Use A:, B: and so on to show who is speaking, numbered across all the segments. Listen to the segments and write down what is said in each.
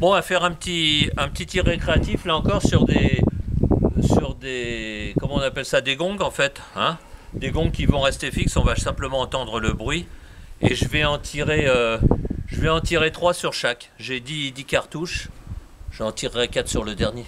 A: Bon, on va faire un petit, un petit tir récréatif là encore sur des, sur des, comment on appelle ça, des gongs en fait, hein des gongs qui vont rester fixes. On va simplement entendre le bruit et je vais en tirer, euh, je vais en tirer 3 sur chaque. J'ai 10, 10 cartouches, j'en tirerai 4 sur le dernier.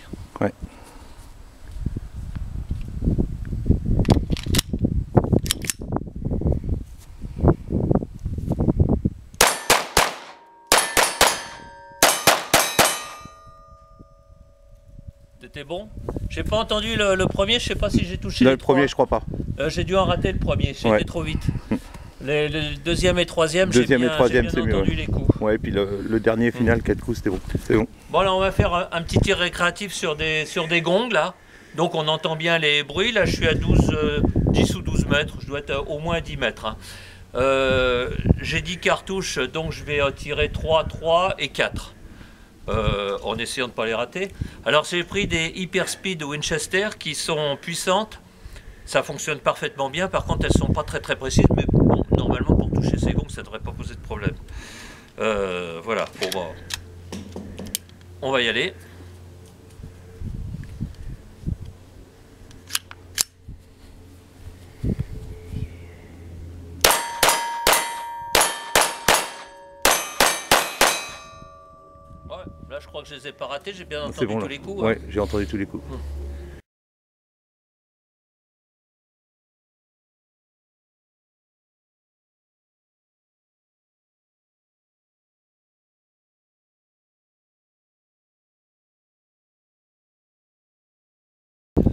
A: C'était bon J'ai pas entendu le, le premier, je sais pas si j'ai touché
B: le premier, je crois pas.
A: Euh, j'ai dû en rater le premier, j'étais
B: Ouais.
A: trop vite. Les- le deuxième et troisième, j'ai
B: Deuxième et
A: bien,
B: troisième,
A: bien
B: mieux,
A: entendu
B: ouais.
A: les coups.
B: Ouais, et puis le, le dernier final, 4 coups, c'était bon. C'est bon.
A: Bon, là, on va faire un, un petit tir récréatif sur des, sur des gongs, là. Donc, on entend bien les bruits. Là, je suis à 12, euh, 10 ou 12 mètres. Je dois être à au moins 10 mètres. hein. Euh, J'ai 10 cartouches, donc je vais tirer 3, 3 et 4. Euh, en essayant de ne pas les rater. Alors, j'ai pris des Hyper Speed Winchester qui sont puissantes. Ça fonctionne parfaitement bien. Par contre, elles sont pas très très précises. Mais normalement, pour toucher ces gongs, ça ne devrait pas poser de problème. Euh, voilà. Bah, on va y aller. Ouais, là je crois que je les ai pas ratés, j'ai bien entendu
B: bon,
A: tous
B: là.
A: les coups. hein.
B: Ouais, j'ai entendu tous les coups.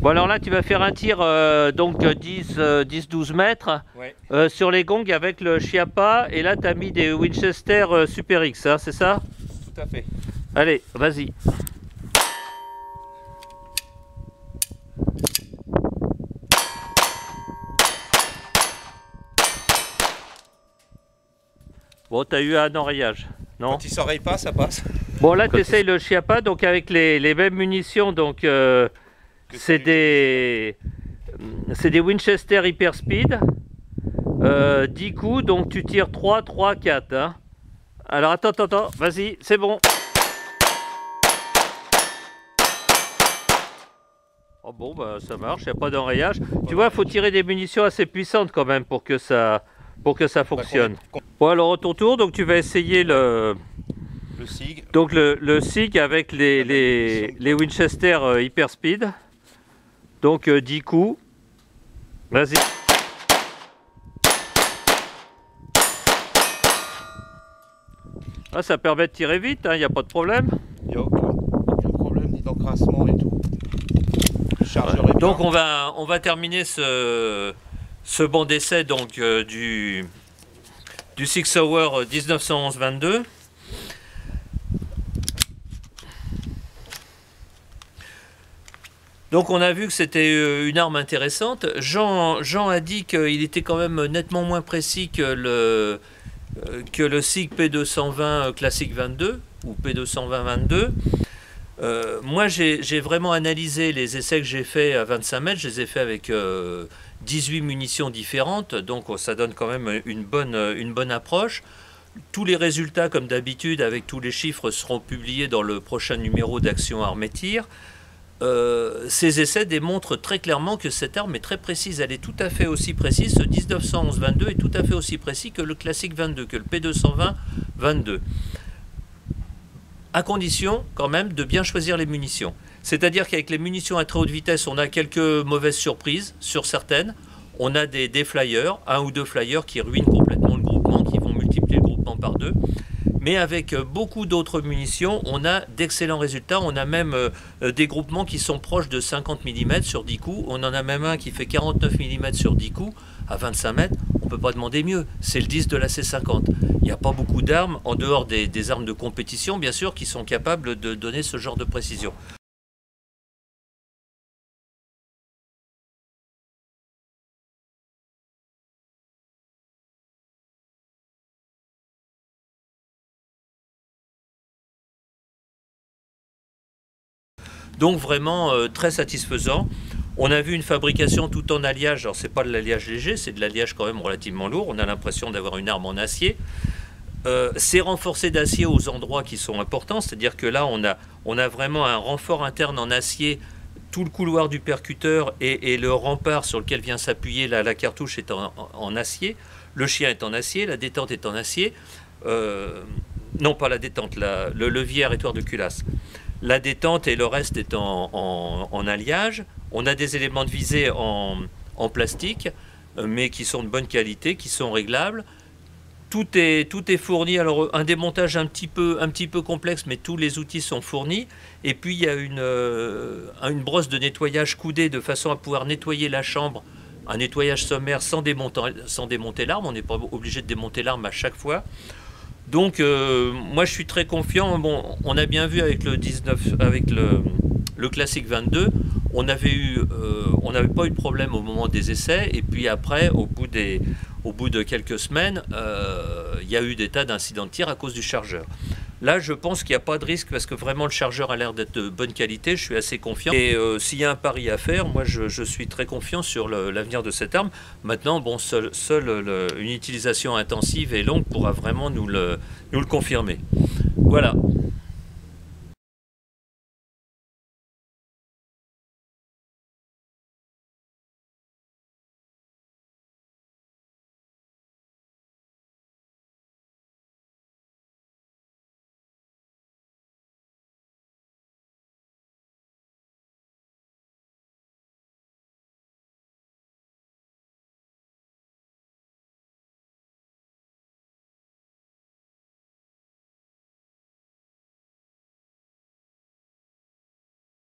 A: Bon alors là tu vas faire un tir euh, donc 10 euh, 10-12 mètres
C: Ouais.
A: euh, sur les gongs avec le Chiappa et là tu as mis des Winchester euh, Super X, hein, c'est ça?
C: Tout à fait.
A: Allez, vas-y. Bon, t'as eu un enrayage, non
C: Quand il s'oreille pas, ça passe.
A: Bon, là,
B: Quand
A: tu essayes le Chiappa, donc avec les, les mêmes munitions, donc euh,
C: Que
A: c'est des, c'est des Winchester Hyper Speed. Euh, 10 coups, donc tu tires 3, 3, 4. hein. Alors attends, attends, attends, vas-y, c'est bon. Bon, bah ça marche, il n'y a pas d'enrayage. Tu vois, il faut tirer des munitions assez puissantes quand même pour que ça, pour que ça fonctionne. Bon, alors à ton tour, donc tu vas essayer le,
C: Le SIG.
A: donc le, le SIG avec les, les, les Winchester euh, Hyper Speed. Donc euh, 10 coups. Vas-y. Ah, ça permet de tirer vite, il n'y a pas de problème.
C: Il n'y a aucun, aucun problème ni d'encrassement et tout. Bien.
A: Donc on va, on va terminer ce, ce banc d'essai donc, euh, du, du Six Hour 1911-22. Donc on a vu que c'était euh, une arme intéressante. Jean, Jean a dit qu'il était quand même nettement moins précis que le, euh, que le SIG P220 classique 22 ou P220-22. Euh, moi, j'ai vraiment analysé les essais que j'ai faits à 25 mètres. Je les ai faits avec euh, 18 munitions différentes, donc oh, ça donne quand même une bonne, une bonne approche. Tous les résultats, comme d'habitude, avec tous les chiffres, seront publiés dans le prochain numéro d'Action Armée Tir. Euh, ces essais démontrent très clairement que cette arme est très précise. Elle est tout à fait aussi précise. Ce 1911-22 est tout à fait aussi précis que le classique 22, que le P220-22 à condition quand même de bien choisir les munitions. C'est-à-dire qu'avec les munitions à très haute vitesse, on a quelques mauvaises surprises sur certaines. On a des, des flyers, un ou deux flyers qui ruinent complètement le groupement, qui vont multiplier le groupement par deux. Mais avec euh, beaucoup d'autres munitions, on a d'excellents résultats. On a même euh, des groupements qui sont proches de 50 mm sur 10 coups. On en a même un qui fait 49 mm sur 10 coups. À 25 mètres, peut pas demander mieux. C'est le 10 de la C50. Il n'y a pas beaucoup d'armes, en dehors des, armes de compétition, bien sûr, qui sont capables de donner ce genre de précision. Donc vraiment euh, très satisfaisant. On a vu une fabrication tout en alliage. Alors c'est pas de l'alliage léger, c'est de l'alliage quand même relativement lourd. On a l'impression d'avoir une arme en acier. Euh, c'est renforcé d'acier aux endroits qui sont importants, c'est-à-dire que là, on a, on a vraiment un renfort interne en acier. Tout le couloir du percuteur et, le rempart sur lequel vient s'appuyer la, cartouche est en, acier. Le chien est en acier, la détente est en acier. Euh, non, pas la détente, le levier arrêtoire de culasse. La détente et le reste est en, alliage. On a des éléments de visée en, plastique, euh, mais qui sont de bonne qualité, qui sont réglables. Tout est, fourni. Alors, un démontage un petit, peu, complexe, mais tous les outils sont fournis. Et puis, il y a une, euh, une brosse de nettoyage coudée de façon à pouvoir nettoyer la chambre. Un nettoyage sommaire sans démonter, l'arme. On n'est pas obligé de démonter l'arme à chaque fois. Donc, euh, moi, je suis très confiant. On a bien vu avec le 19, avec le, le classique 22, on avait eu, euh, n'avait pas eu de problème au moment des essais. Et puis après, au bout des, au bout de quelques semaines, euh, il y a eu des tas d'incidents de tir à cause du chargeur. Là, je pense qu'il n'y a pas de risque parce que vraiment le chargeur a l'air d'être de bonne qualité. Je suis assez confiant. Et euh, s'il y a un pari à faire, moi, je, suis très confiant sur l'avenir de cette arme. Maintenant, bon, seule une utilisation intensive et longue pourra vraiment nous le, nous le confirmer. Voilà.